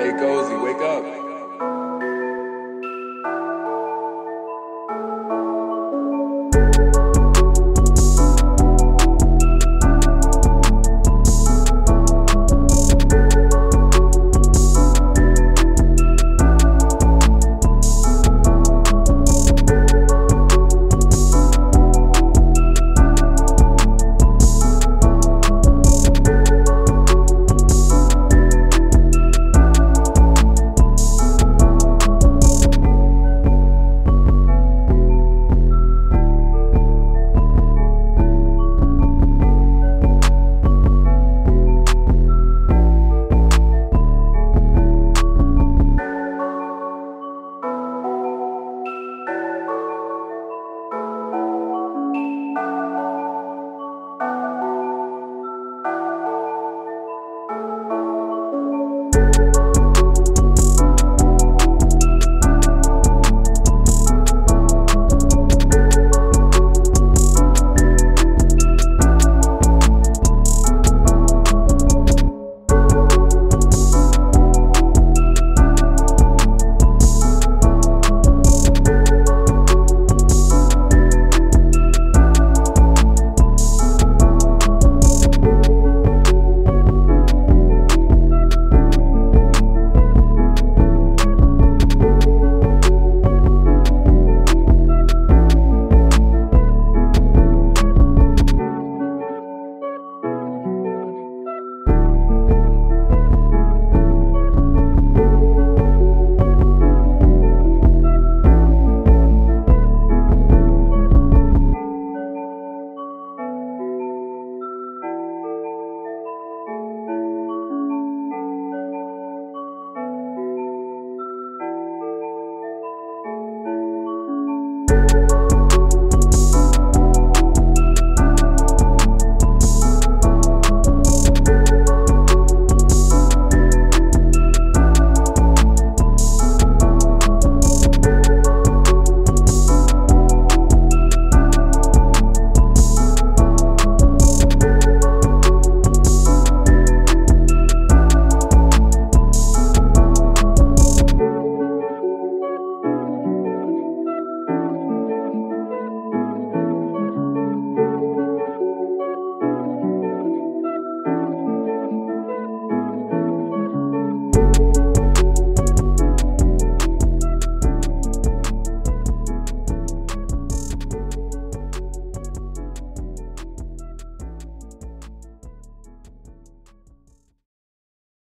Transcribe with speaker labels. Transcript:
Speaker 1: Hey, Cozy, wake up.